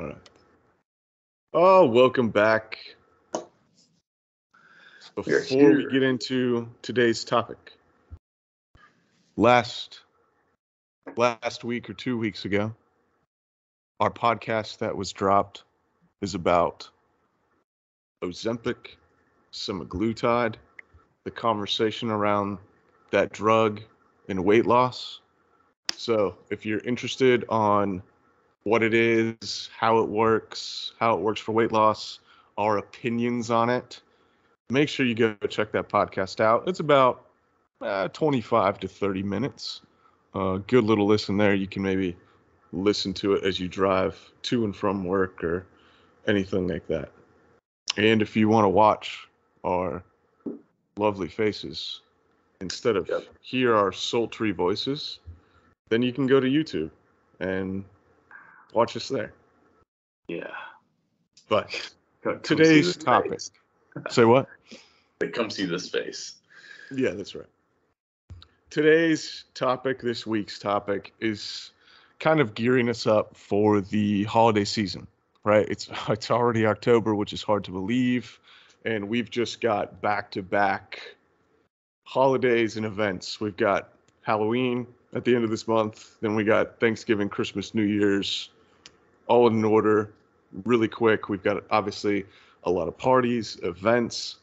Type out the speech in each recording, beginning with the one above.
All right. Oh, welcome back. Before we get into today's topic, last last week or two weeks ago, our podcast that was dropped is about Ozempic, semaglutide, the conversation around that drug and weight loss. So, if you're interested on what it is, how it works, how it works for weight loss, our opinions on it, make sure you go check that podcast out. It's about uh, 25 to 30 minutes. Uh, good little listen there. You can maybe listen to it as you drive to and from work or anything like that. And if you want to watch our lovely faces instead of yep. hear our sultry voices, then you can go to YouTube and watch us there. Yeah. But today's topic. Say what? They come see this face. Yeah, that's right. Today's topic, this week's topic, is kind of gearing us up for the holiday season, right? It's it's already October, which is hard to believe, and we've just got back to back holidays and events. We've got Halloween at the end of this month, then we got Thanksgiving, Christmas, New Year's, all in order, really quick. We've got obviously a lot of parties, events.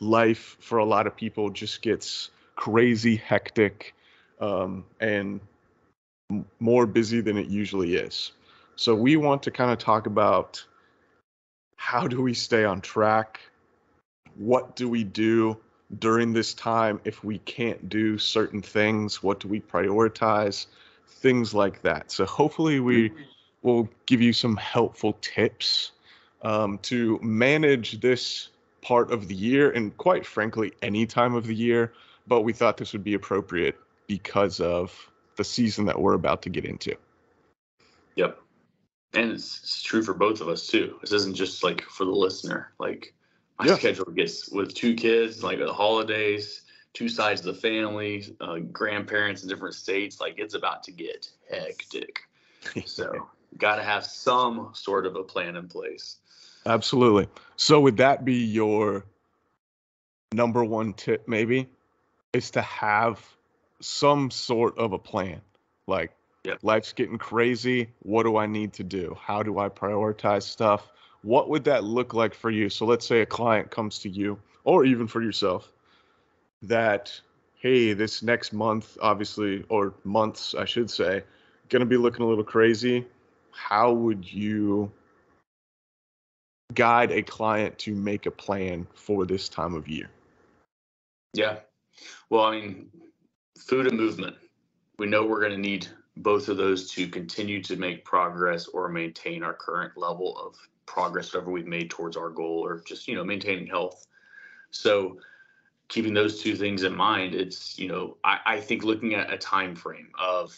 Life for a lot of people just gets crazy, hectic, um, and more busy than it usually is. So we want to kind of talk about how do we stay on track? What do we do during this time if we can't do certain things? What do we prioritize? Things like that. So hopefully we will give you some helpful tips um, to manage this part of the year and quite frankly any time of the year but we thought this would be appropriate because of the season that we're about to get into. Yep. And it's, it's true for both of us too. This isn't just like for the listener. Like my yeah. schedule gets with two kids like the holidays two sides of the family uh, grandparents in different states like it's about to get hectic. So got to have some sort of a plan in place. Absolutely. So would that be your number one tip maybe is to have some sort of a plan. Like yep. life's getting crazy, what do I need to do? How do I prioritize stuff? What would that look like for you? So let's say a client comes to you or even for yourself that hey, this next month obviously or months I should say, going to be looking a little crazy how would you guide a client to make a plan for this time of year? Yeah. Well, I mean, food and movement. We know we're going to need both of those to continue to make progress or maintain our current level of progress, whatever we've made towards our goal, or just, you know, maintaining health. So, keeping those two things in mind, it's, you know, I, I think looking at a time frame of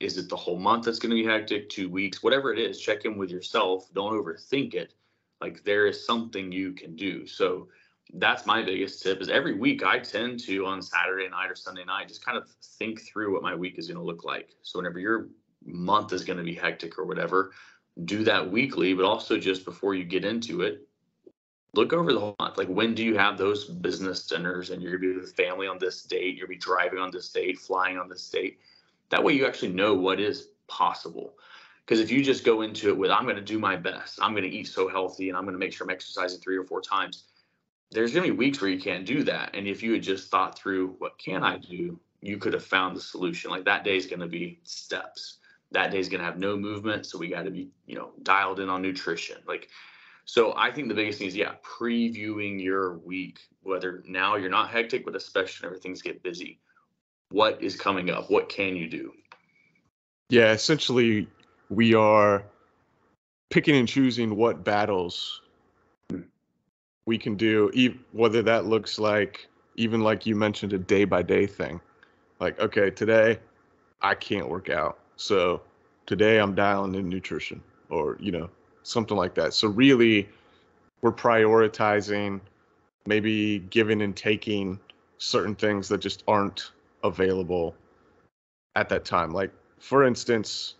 is it the whole month that's going to be hectic? Two weeks? Whatever it is check in with yourself. Don't overthink it. Like there is something you can do. So that's my biggest tip is every week i tend to on saturday night or sunday night just kind of think through what my week is going to look like. So whenever your month is going to be hectic or whatever do that weekly but also just before you get into it look over the whole month. Like when do you have those business dinners and you're going to be with family on this date you'll be driving on this date flying on this date that way you actually know what is possible. Because if you just go into it with, I'm going to do my best, I'm going to eat so healthy, and I'm going to make sure I'm exercising three or four times, there's going to be weeks where you can't do that. And if you had just thought through, what can I do? You could have found the solution. Like that day is going to be steps. That day is going to have no movement. So we got to be, you know, dialed in on nutrition. Like, so I think the biggest thing is, yeah, previewing your week, whether now you're not hectic, but especially whenever things get busy what is coming up? What can you do? Yeah, essentially, we are picking and choosing what battles we can do, whether that looks like, even like you mentioned, a day by day thing. Like, okay, today I can't work out. So today I'm dialing in nutrition or, you know, something like that. So really, we're prioritizing maybe giving and taking certain things that just aren't available at that time. Like, for instance,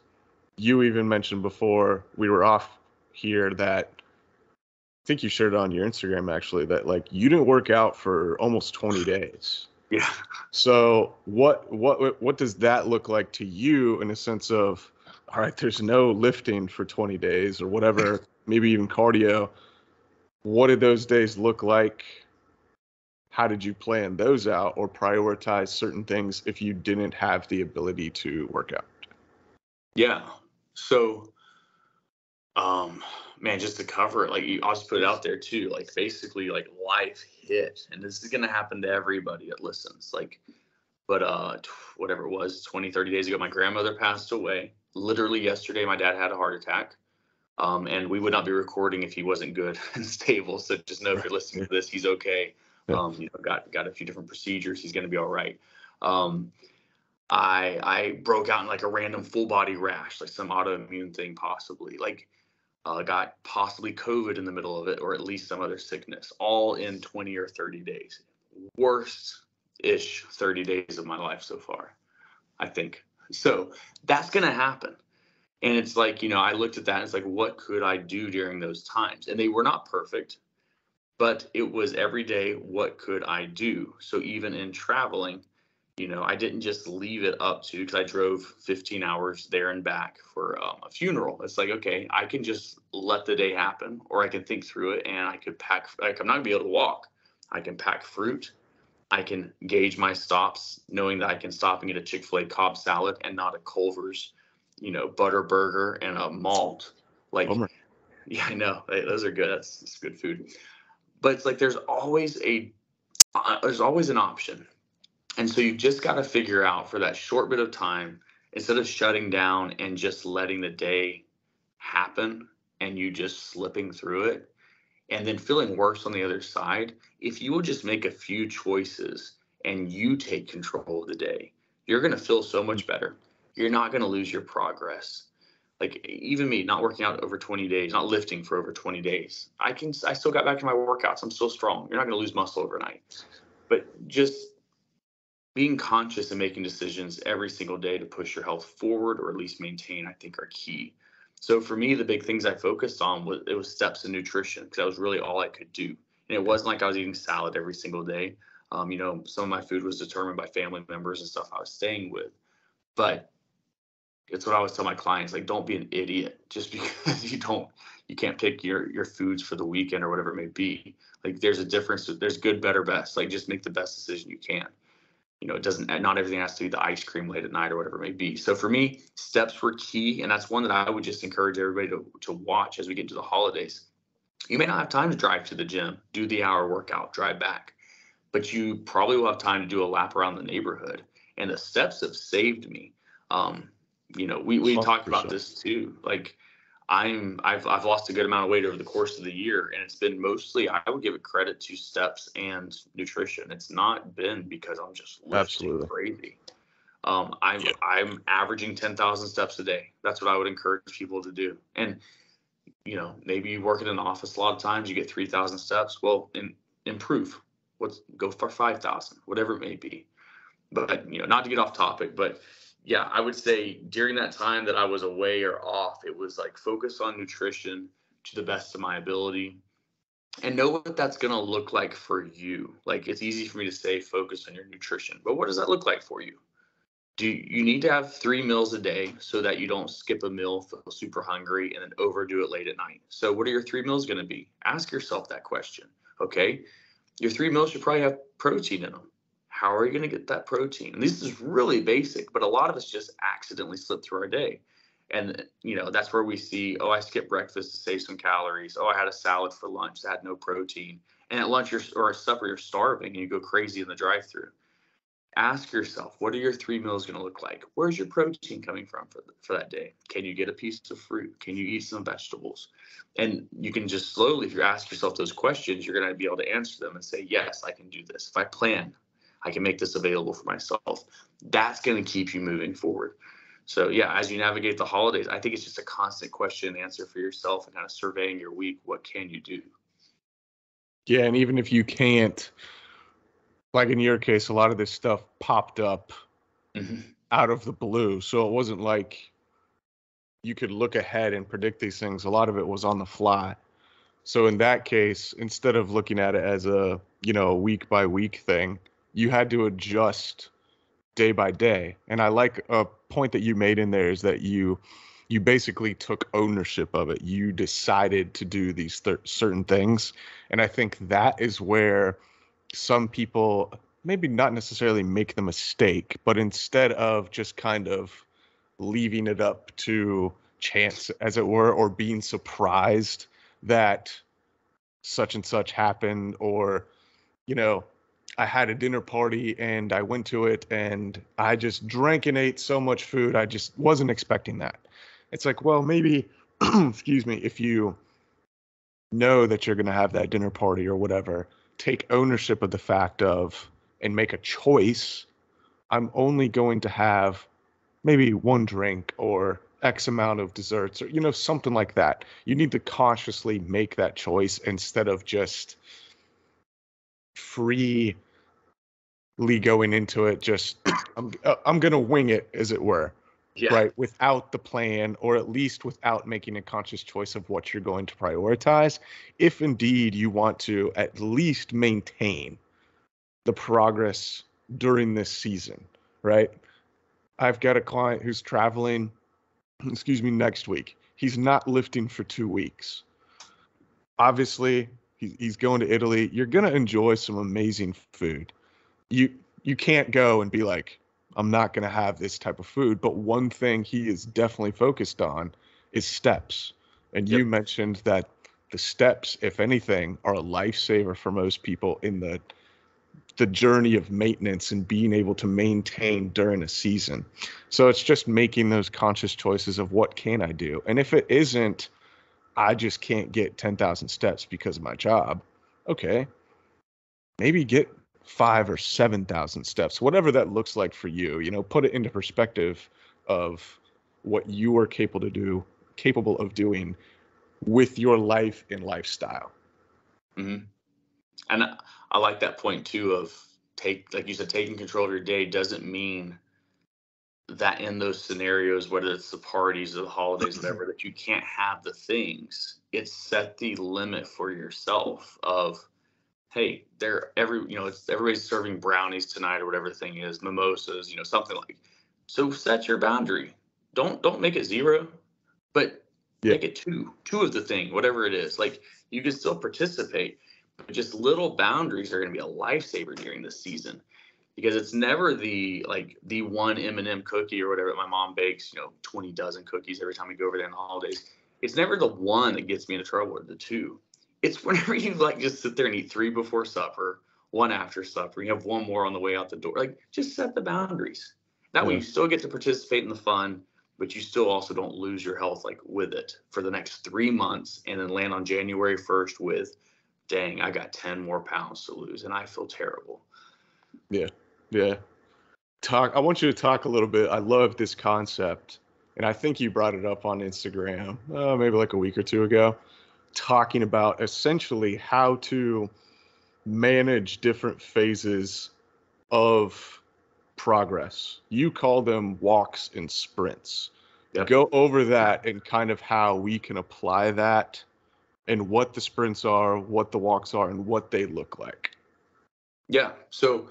you even mentioned before we were off here that I think you shared it on your Instagram actually that like you didn't work out for almost 20 days. Yeah. So what what what does that look like to you in a sense of all right, there's no lifting for 20 days or whatever, maybe even cardio. What did those days look like? How did you plan those out or prioritize certain things if you didn't have the ability to work out? Yeah. So, um, man, just to cover it, like I'll just put it out there too. Like basically, like life hit, and this is gonna happen to everybody that listens. Like, but uh, whatever it was, 20, 30 days ago, my grandmother passed away. Literally yesterday, my dad had a heart attack. Um, and we would not be recording if he wasn't good and stable. So just know if you're listening to this, he's okay. Um, you know, got got a few different procedures. He's going to be all right. Um, I I broke out in like a random full body rash, like some autoimmune thing, possibly. Like uh, got possibly COVID in the middle of it, or at least some other sickness, all in 20 or 30 days. Worst ish 30 days of my life so far, I think. So that's going to happen. And it's like, you know, I looked at that and it's like, what could I do during those times? And they were not perfect, but it was every day, what could I do? So even in traveling, you know, I didn't just leave it up to because I drove 15 hours there and back for um, a funeral. It's like, okay, I can just let the day happen, or I can think through it and I could pack. Like, I'm not gonna be able to walk. I can pack fruit. I can gauge my stops, knowing that I can stop and get a Chick Fil A Cobb salad and not a Culver's, you know, butter burger and a malt. Like, Bummer. yeah, I know those are good. That's, that's good food. But it's like there's always a uh, there's always an option and so you just got to figure out for that short bit of time, instead of shutting down and just letting the day happen and you just slipping through it and then feeling worse on the other side, if you will just make a few choices and you take control of the day, you're going to feel so much better. You're not going to lose your progress. Like even me not working out over 20 days, not lifting for over 20 days. I can I still got back to my workouts. I'm still strong. You're not going to lose muscle overnight. But just being conscious and making decisions every single day to push your health forward or at least maintain, I think are key. So for me, the big things I focused on was it was steps in nutrition because that was really all I could do. And it wasn't like I was eating salad every single day. Um, you know, some of my food was determined by family members and stuff I was staying with. But it's what I always tell my clients: like, don't be an idiot just because you don't, you can't pick your your foods for the weekend or whatever it may be. Like, there's a difference. There's good, better, best. Like, just make the best decision you can you know, it doesn't, not everything has to be the ice cream late at night or whatever it may be. So for me, steps were key. And that's one that I would just encourage everybody to, to watch as we get into the holidays. You may not have time to drive to the gym, do the hour workout, drive back, but you probably will have time to do a lap around the neighborhood. And the steps have saved me. Um, you know, we, we talked about this too. Like, I'm I've I've lost a good amount of weight over the course of the year, and it's been mostly I would give it credit to steps and nutrition. It's not been because I'm just lifting Absolutely. crazy. Um, I'm yeah. I'm averaging ten thousand steps a day. That's what I would encourage people to do. And you know, maybe you work in an office a lot of times, you get three thousand steps. Well, in, improve. Let's go for five thousand, whatever it may be. But you know, not to get off topic, but yeah, I would say during that time that I was away or off, it was like focus on nutrition to the best of my ability and know what that's going to look like for you. Like it's easy for me to say focus on your nutrition, but what does that look like for you? Do you need to have three meals a day so that you don't skip a meal, feel super hungry, and then overdo it late at night? So, what are your three meals going to be? Ask yourself that question. Okay. Your three meals should probably have protein in them how are you going to get that protein? And this is really basic, but a lot of us just accidentally slip through our day. And, you know, that's where we see, oh, I skipped breakfast to save some calories. Oh, I had a salad for lunch that had no protein. And at lunch or at supper, you're starving and you go crazy in the drive through. Ask yourself, what are your three meals going to look like? Where's your protein coming from for, for that day? Can you get a piece of fruit? Can you eat some vegetables? And you can just slowly, if you ask yourself those questions, you're going to be able to answer them and say, yes, I can do this. If I plan, I can make this available for myself. That's going to keep you moving forward. So yeah, as you navigate the holidays, I think it's just a constant question and answer for yourself and kind of surveying your week. What can you do? Yeah, and even if you can't, like in your case, a lot of this stuff popped up mm-hmm. out of the blue. So it wasn't like you could look ahead and predict these things. A lot of it was on the fly. So in that case, instead of looking at it as a, you know, week by week thing, you had to adjust day by day. And I like a point that you made in there is that you you basically took ownership of it. You decided to do these th- certain things. And I think that is where some people maybe not necessarily make the mistake, but instead of just kind of leaving it up to chance, as it were, or being surprised that such and such happened, or, you know, I had a dinner party and I went to it and I just drank and ate so much food. I just wasn't expecting that. It's like, well, maybe, excuse me, if you know that you're going to have that dinner party or whatever, take ownership of the fact of and make a choice. I'm only going to have maybe one drink or X amount of desserts or, you know, something like that. You need to consciously make that choice instead of just freely going into it. Just, I'm, uh, I'm going to wing it, as it were yeah. right? Without the plan, or at least without making a conscious choice of what you're going to prioritize, if indeed you want to at least maintain the progress during this season, right? I've got a client who's traveling, excuse me, next week. He's not lifting for two weeks. Obviously, he's going to Italy. You're going to enjoy some amazing food. You you can't go and be like, I'm not going to have this type of food. But one thing he is definitely focused on is steps. And yep. you mentioned that the steps, if anything, are a lifesaver for most people in the the journey of maintenance and being able to maintain during a season. So it's just making those conscious choices of what can I do? And if it isn't I just can't get 10,000 steps because of my job, okay. Maybe get five or seven thousand steps, whatever that looks like for you. You know, put it into perspective of what you are capable to do, capable of doing with your life and lifestyle. Mm-hmm. And I, I like that point too of take, like you said, taking control of your day doesn't mean that in those scenarios, whether it's the parties or the holidays, whatever, that you can't have the things. It's set the limit for yourself of hey, they're every you know it's everybody's serving brownies tonight or whatever the thing is, mimosas, you know, something like. So set your boundary. Don't don't make it zero, but yeah. make it two, two of the thing, whatever it is. Like you can still participate, but just little boundaries are going to be a lifesaver during this season because it's never the like the one M&M cookie or whatever my mom bakes, you know, 20 dozen cookies every time we go over there in the holidays. It's never the one that gets me into trouble or the two it's whenever you like just sit there and eat three before supper, one after supper, you have one more on the way out the door. Like just set the boundaries. That yeah. way you still get to participate in the fun, but you still also don't lose your health like with it for the next three months and then land on January 1st with, dang, I got 10 more pounds to lose and I feel terrible. Yeah. Yeah. Talk I want you to talk a little bit. I love this concept. And I think you brought it up on Instagram, uh, maybe like a week or two ago talking about essentially how to manage different phases of progress. You call them walks and sprints. Yep. Go over that and kind of how we can apply that and what the sprints are, what the walks are, and what they look like. Yeah. So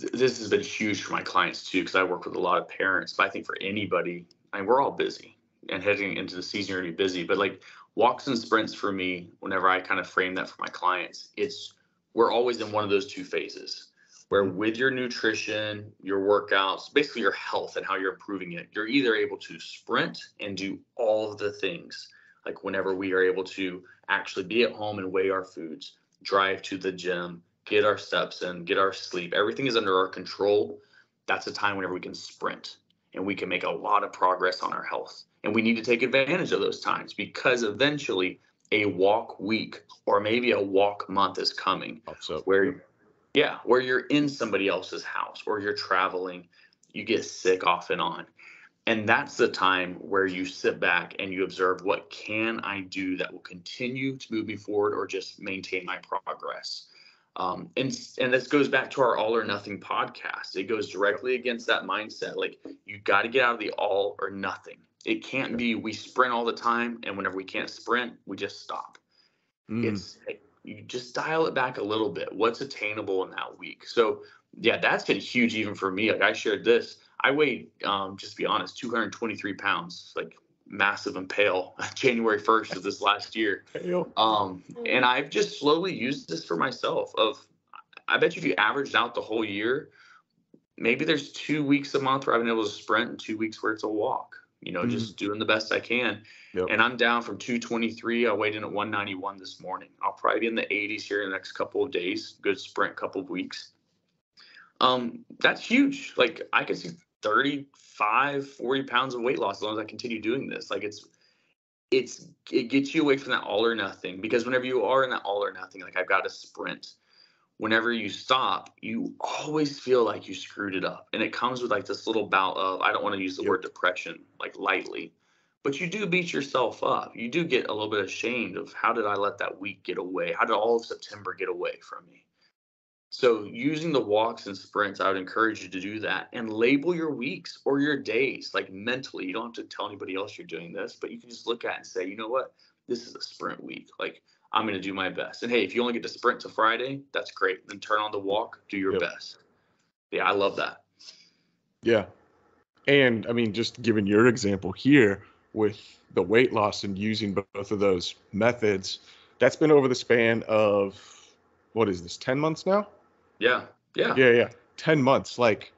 th- this has been huge for my clients too, because I work with a lot of parents. But I think for anybody, I mean, we're all busy and heading into the season, you're going to be busy. But like walks and sprints for me, whenever I kind of frame that for my clients, it's we're always in one of those two phases where with your nutrition, your workouts, basically your health and how you're improving it, you're either able to sprint and do all of the things, like whenever we are able to actually be at home and weigh our foods, drive to the gym, get our steps in, get our sleep, everything is under our control. That's a time whenever we can sprint and we can make a lot of progress on our health. And we need to take advantage of those times because eventually a walk week or maybe a walk month is coming so. where yeah, where you're in somebody else's house or you're traveling, you get sick off and on. And that's the time where you sit back and you observe what can I do that will continue to move me forward or just maintain my progress. Um, and and this goes back to our all or nothing podcast. It goes directly against that mindset. Like you got to get out of the all or nothing It can't be we sprint all the time, and whenever we can't sprint, we just stop. Mm. It's you just dial it back a little bit. What's attainable in that week? So yeah, that's been huge even for me. Like I shared this. I weighed, um, just to be honest, 223 pounds, like massive and pale. January 1st of this last year. Um, and I've just slowly used this for myself. Of, I bet you if you averaged out the whole year, maybe there's two weeks a month where I've been able to sprint, and two weeks where it's a walk. You know, mm-hmm. just doing the best I can. Yep. And I'm down from 223. I weighed in at 191 this morning. I'll probably be in the 80s here in the next couple of days. Good sprint, couple of weeks. Um, that's huge. Like I could see 35, 40 pounds of weight loss as long as I continue doing this. Like it's it's it gets you away from that all or nothing because whenever you are in that all or nothing, like I've got to sprint. Whenever you stop, you always feel like you screwed it up. And it comes with like this little bout of I don't want to use the yep. word depression like lightly, but you do beat yourself up. You do get a little bit ashamed of how did I let that week get away? How did all of September get away from me? So using the walks and sprints, I would encourage you to do that and label your weeks or your days like mentally. You don't have to tell anybody else you're doing this, but you can just look at it and say, you know what? This is a sprint week. Like I'm going to do my best. And hey, if you only get to sprint to Friday, that's great. Then turn on the walk, do your yep. best. Yeah, I love that. Yeah. And I mean, just given your example here with the weight loss and using both of those methods, that's been over the span of what is this, 10 months now? Yeah. Yeah. Yeah. Yeah. 10 months, like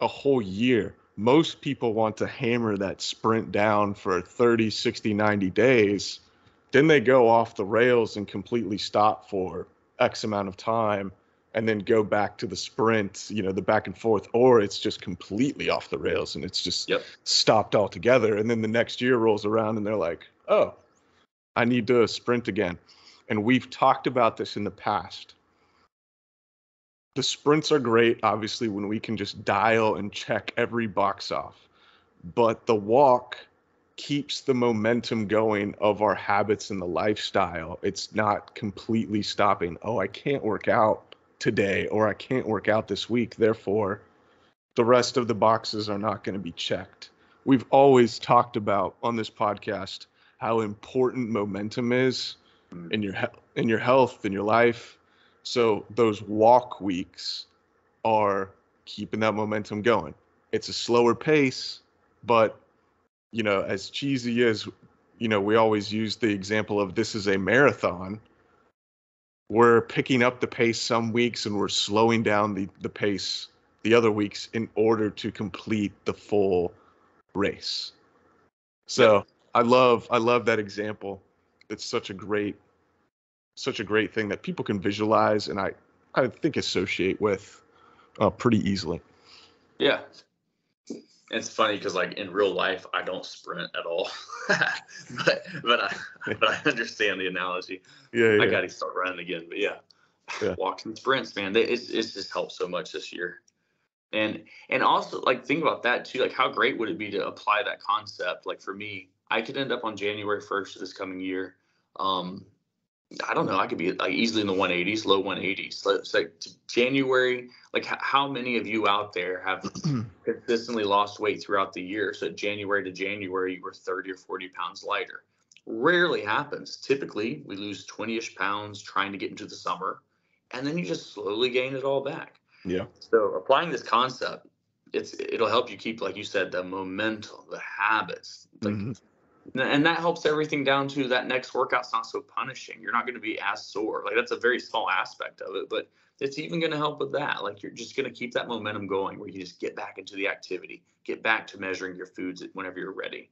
a whole year. Most people want to hammer that sprint down for 30, 60, 90 days. Then they go off the rails and completely stop for X amount of time and then go back to the sprint, you know, the back and forth, or it's just completely off the rails and it's just yep. stopped altogether. And then the next year rolls around and they're like, oh, I need to sprint again. And we've talked about this in the past the sprints are great, obviously, when we can just dial and check every box off. But the walk keeps the momentum going of our habits and the lifestyle. It's not completely stopping. Oh, I can't work out today or I can't work out this week. Therefore, the rest of the boxes are not going to be checked. We've always talked about on this podcast how important momentum is in your he- in your health, in your life, so those walk weeks are keeping that momentum going. It's a slower pace, but you know, as cheesy as you know, we always use the example of this is a marathon. We're picking up the pace some weeks and we're slowing down the, the pace the other weeks in order to complete the full race. So I love I love that example. It's such a great such a great thing that people can visualize and I, I think associate with uh, pretty easily. Yeah. It's funny because like in real life I don't sprint at all, but but I but I understand the analogy. Yeah, yeah. I got to start running again, but yeah, yeah. walks and sprints, man. It's it's just helped so much this year, and and also like think about that too. Like how great would it be to apply that concept? Like for me, I could end up on January first of this coming year, um, I don't know. I could be like easily in the 180s, low 180s. It's like January. Like how many of you out there have consistently lost weight throughout the year? So January to January, you were 30 or 40 pounds lighter. Rarely happens. Typically, we lose 20ish pounds trying to get into the summer, and then you just slowly gain it all back. Yeah. So applying this concept, it's it'll help you keep, like you said, the momentum, the habits. Like mm-hmm and that helps everything down to that next workout's not so punishing. You're not going to be as sore. Like that's a very small aspect of it, but it's even going to help with that. Like you're just going to keep that momentum going where you just get back into the activity, get back to measuring your foods whenever you're ready.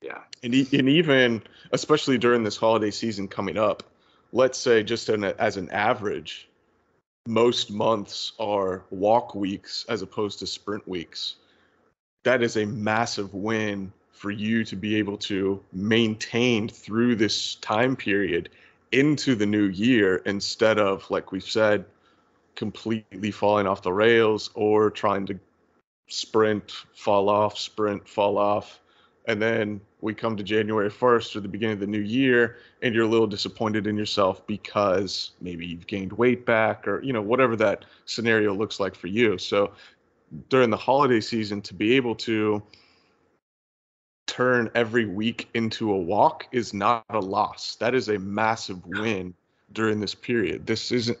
Yeah. And, and even, especially during this holiday season coming up, let's say just an, as an average, most months are walk weeks as opposed to sprint weeks. That is a massive win for you to be able to maintain through this time period into the new year instead of like we've said completely falling off the rails or trying to sprint fall off sprint fall off. And then we come to January 1st or the beginning of the new year and you're a little disappointed in yourself because maybe you've gained weight back or you know whatever that scenario looks like for you. So during the holiday season to be able to turn every week into a walk is not a loss. That is a massive win during this period. This isn't,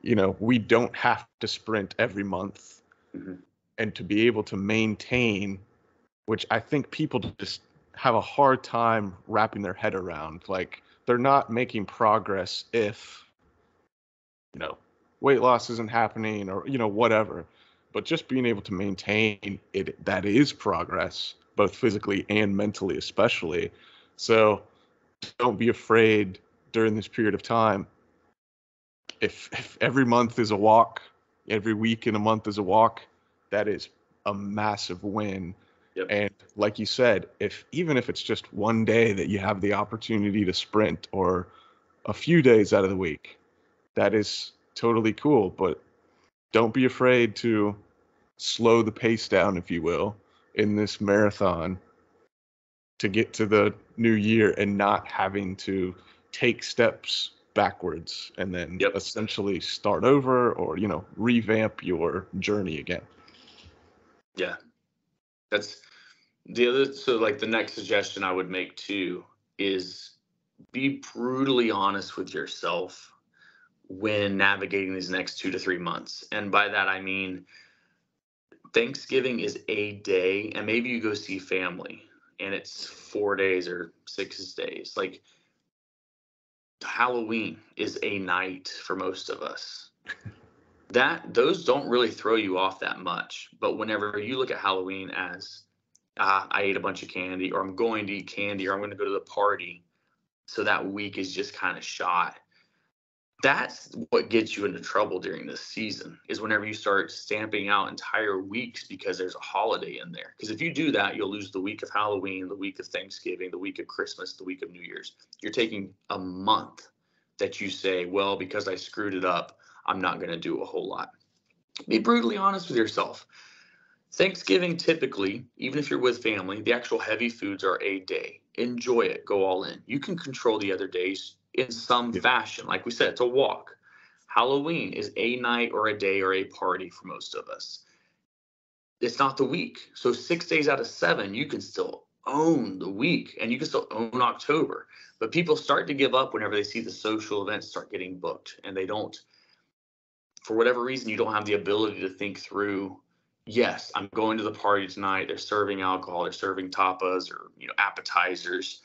you know, we don't have to sprint every month. Mm-hmm. And to be able to maintain, which I think people just have a hard time wrapping their head around. Like they're not making progress if, you know, weight loss isn't happening or, you know, whatever. But just being able to maintain it, that is progress both physically and mentally, especially. So don't be afraid during this period of time. If, if every month is a walk, every week in a month is a walk, that is a massive win. Yep. And like you said, if even if it's just one day that you have the opportunity to sprint or a few days out of the week, that is totally cool. But don't be afraid to slow the pace down, if you will, in this marathon to get to the new year and not having to take steps backwards and then yep. essentially start over or you know revamp your journey again. Yeah. That's the other so like the next suggestion i would make too is be brutally honest with yourself when navigating these next two to three months. And by that i mean Thanksgiving is a day, and maybe you go see family and it's four days or six days. Like Halloween is a night for most of us. that those don't really throw you off that much. But whenever you look at Halloween as ah, I ate a bunch of candy, or I'm going to eat candy, or I'm going to go to the party, so that week is just kind of shot that's what gets you into trouble during this season is whenever you start stamping out entire weeks because there's a holiday in there. Because if you do that you'll lose the week of halloween the week of thanksgiving the week of christmas the week of new year's. You're taking a month that you say well because i screwed it up i'm not going to do a whole lot. Be brutally honest with yourself. Thanksgiving typically even if you're with family the actual heavy foods are a day. Enjoy it. Go all in. You can control the other days in some yeah. fashion. Like we said, it's a walk. Halloween is a night or a day or a party for most of us. It's not the week. So six days out of seven, you can still own the week and you can still own October. But people start to give up whenever they see the social events start getting booked and they don't, for whatever reason, you don't have the ability to think through yes, I'm going to the party tonight. They're serving alcohol, they're serving tapas or you know appetizers.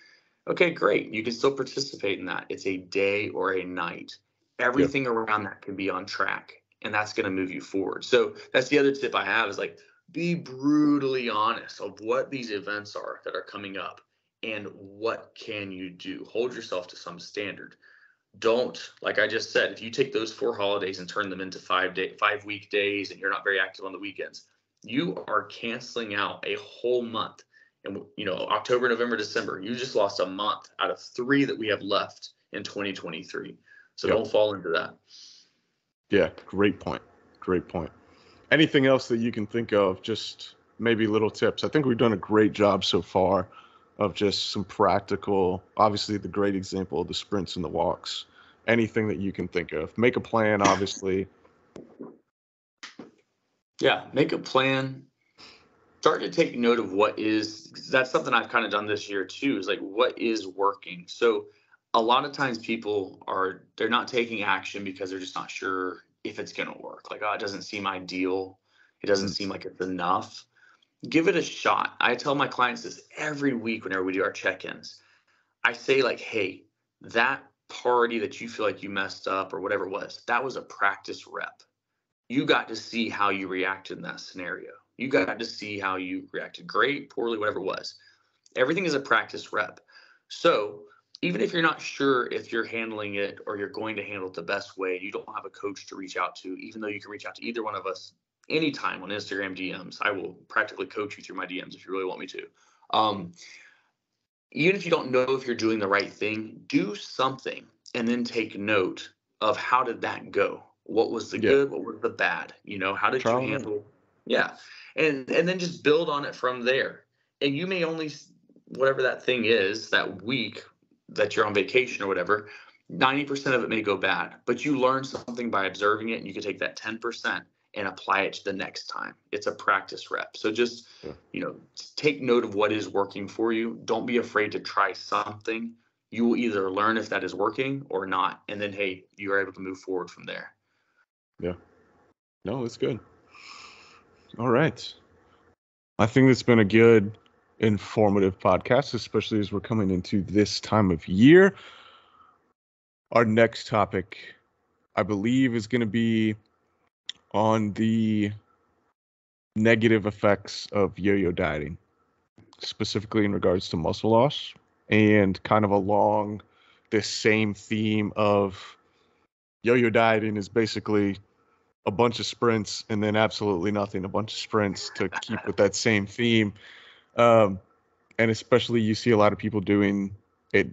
Okay, great. You can still participate in that. It's a day or a night. Everything yep. around that can be on track, and that's going to move you forward. So that's the other tip I have is like be brutally honest of what these events are that are coming up and what can you do. Hold yourself to some standard. Don't like I just said. If you take those four holidays and turn them into five day, five weekdays, and you're not very active on the weekends, you are canceling out a whole month and you know October, November, December. You just lost a month out of three that we have left in 2023. So yep. don't fall into that. Yeah, great point. Great point. Anything else that you can think of? Just maybe little tips. I think we've done a great job so far of just some practical. Obviously, the great example of the sprints and the walks. Anything that you can think of. Make a plan. Obviously. Yeah, make a plan start to take note of what is that's something I've kind of done this year too is like what is working. So a lot of times people are they're not taking action because they're just not sure if it's going to work. Like oh it doesn't seem ideal. It doesn't seem like it's enough. Give it a shot. I tell my clients this every week whenever we do our check-ins. I say like, "Hey, that party that you feel like you messed up or whatever it was, that was a practice rep. You got to see how you reacted in that scenario you got to see how you reacted great, poorly, whatever it was. Everything is a practice rep. So even if you're not sure if you're handling it or you're going to handle it the best way, you don't have a coach to reach out to, even though you can reach out to either one of us anytime on Instagram DMs. I will practically coach you through my DMs if you really want me to. Um, even if you don't know if you're doing the right thing, do something and then take note of how did that go? What was the yeah. good? What was the bad? You know, how did Try you handle? Yeah and and then just build on it from there. And you may only whatever that thing is that week that you're on vacation or whatever, 90% of it may go bad, but you learn something by observing it and you can take that 10% and apply it to the next time. It's a practice rep. So just, Yeah. you know, take note of what is working for you. Don't be afraid to try something. You will either learn if that is working or not. And then, hey, you are able to move forward from there. Yeah. No, it's good. All right. I think it's been a good, informative podcast, especially as we're coming into this time of year. Our next topic, I believe, is going to be on the negative effects of yo yo dieting, specifically in regards to muscle loss, and kind of along this same theme of yo yo dieting is basically a bunch of sprints and then absolutely nothing, a bunch of sprints to keep with that same theme. Um, and especially you see a lot of people doing it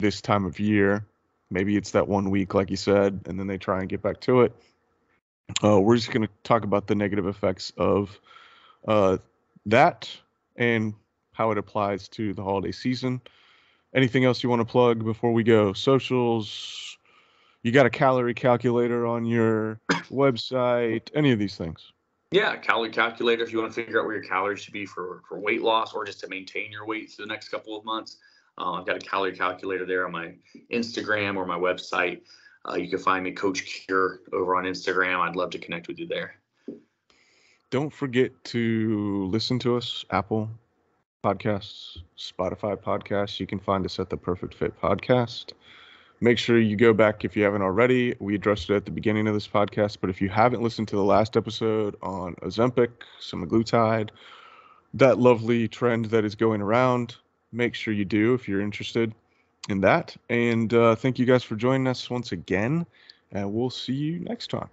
this time of year. Maybe it's that one week, like you said, and then they try and get back to it. Uh, we're just going to talk about the negative effects of uh, that and how it applies to the holiday season. Anything else you want to plug before we go? Socials, you got a calorie calculator on your website, any of these things. Yeah, calorie calculator if you want to figure out where your calories should be for, for weight loss or just to maintain your weight through the next couple of months. Uh, I've got a calorie calculator there on my Instagram or my website. Uh, you can find me, Coach Cure, over on Instagram. I'd love to connect with you there. Don't forget to listen to us, Apple Podcasts, Spotify Podcasts. You can find us at the Perfect Fit Podcast. Make sure you go back if you haven't already. We addressed it at the beginning of this podcast, but if you haven't listened to the last episode on Ozempic, semaglutide, that lovely trend that is going around, make sure you do if you're interested in that. And uh, thank you guys for joining us once again, and we'll see you next time.